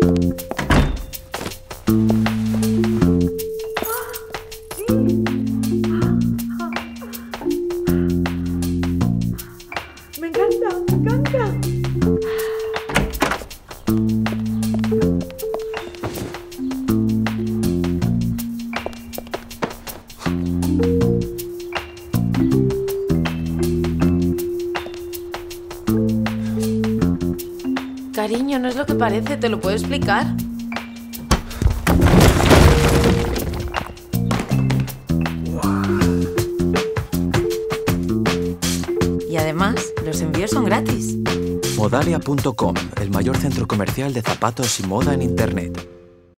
Me encanta, me encanta. Cariño, no es lo que parece, te lo puedo explicar. Y además, los envíos son gratis. Modalia.com, el mayor centro comercial de zapatos y moda en Internet.